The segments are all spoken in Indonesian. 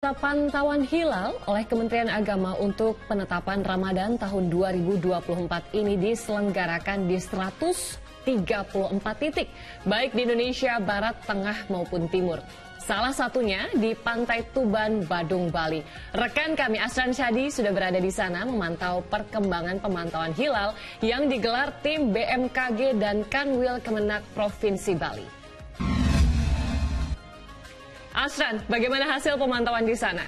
Pantauan hilal oleh Kementerian Agama untuk penetapan Ramadan tahun 2024 ini diselenggarakan di 134 titik, baik di Indonesia Barat, Tengah maupun Timur. Salah satunya di Pantai Tuban, Badung, Bali. Rekan kami Asran Syadi sudah berada di sana memantau perkembangan pemantauan hilal yang digelar tim BMKG dan Kanwil Kemenak Provinsi Bali. Asran, bagaimana hasil pemantauan di sana?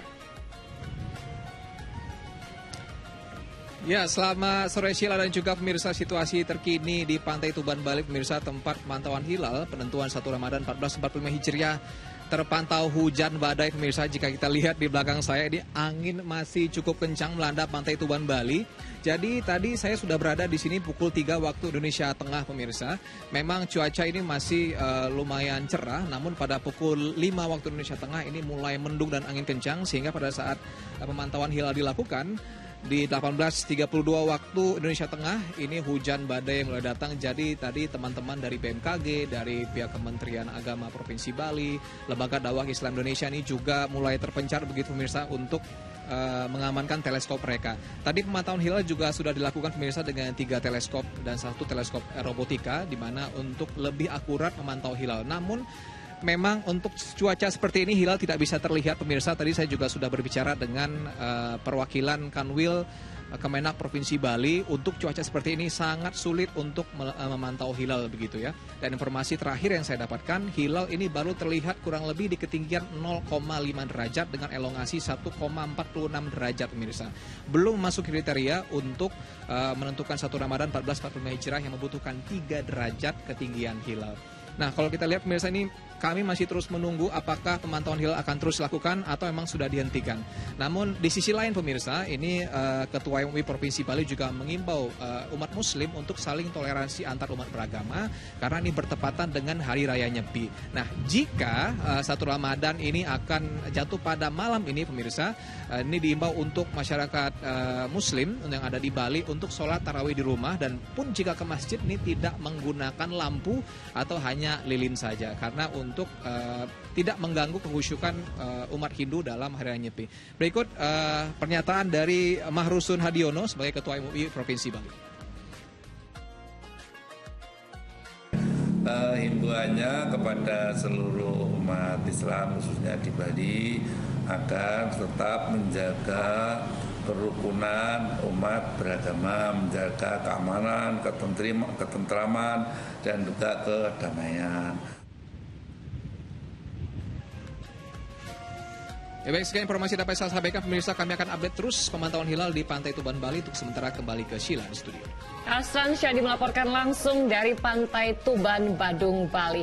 Ya, selama sore Sheila dan juga pemirsa situasi terkini di Pantai Tuban Bali, pemirsa tempat pemantauan hilal penentuan 1 Ramadan 1445 Hijriah terpantau hujan badai pemirsa jika kita lihat di belakang saya ini angin masih cukup kencang melanda pantai Tuban Bali. Jadi tadi saya sudah berada di sini pukul 3 waktu Indonesia Tengah pemirsa. Memang cuaca ini masih uh, lumayan cerah namun pada pukul 5 waktu Indonesia Tengah ini mulai mendung dan angin kencang sehingga pada saat uh, pemantauan hilal dilakukan di 18.32 waktu Indonesia Tengah ini hujan badai yang mulai datang. Jadi tadi teman-teman dari BMKG dari pihak Kementerian Agama Provinsi Bali Lembaga Dakwah Islam Indonesia ini juga mulai terpencar begitu pemirsa untuk uh, mengamankan teleskop mereka. Tadi pemantauan hilal juga sudah dilakukan pemirsa dengan tiga teleskop dan satu teleskop robotika di mana untuk lebih akurat memantau hilal. Namun memang untuk cuaca seperti ini hilal tidak bisa terlihat pemirsa. Tadi saya juga sudah berbicara dengan uh, perwakilan Kanwil uh, Kemenak Provinsi Bali untuk cuaca seperti ini sangat sulit untuk uh, memantau hilal begitu ya. Dan informasi terakhir yang saya dapatkan, hilal ini baru terlihat kurang lebih di ketinggian 0,5 derajat dengan elongasi 1,46 derajat pemirsa. Belum masuk kriteria untuk uh, menentukan satu Ramadan 1445 Hijrah yang membutuhkan 3 derajat ketinggian hilal. Nah, kalau kita lihat pemirsa ini kami masih terus menunggu apakah pemantauan hilal akan terus dilakukan atau memang sudah dihentikan. Namun di sisi lain pemirsa, ini uh, Ketua MUI Provinsi Bali juga mengimbau uh, umat muslim untuk saling toleransi antar umat beragama karena ini bertepatan dengan hari raya Nyepi. Nah, jika uh, satu Ramadan ini akan jatuh pada malam ini pemirsa, uh, ini diimbau untuk masyarakat uh, muslim yang ada di Bali untuk sholat tarawih di rumah dan pun jika ke masjid ini tidak menggunakan lampu atau hanya lilin saja karena untuk uh, tidak mengganggu kehusukan uh, umat Hindu dalam hari Nyepi. Berikut uh, pernyataan dari Mahrusun Hadiono sebagai Ketua MUI Provinsi Bali. Uh, himbuannya kepada seluruh umat Islam khususnya di Bali agar tetap menjaga kerukunan umat beragama, menjaga keamanan, ketentraman, dan juga kedamaian. Ya baik, sekian informasi dapat saya sampaikan pemirsa kami akan update terus pemantauan hilal di Pantai Tuban Bali untuk sementara kembali ke Sheila di studio. Asran Syadi melaporkan langsung dari Pantai Tuban Badung Bali.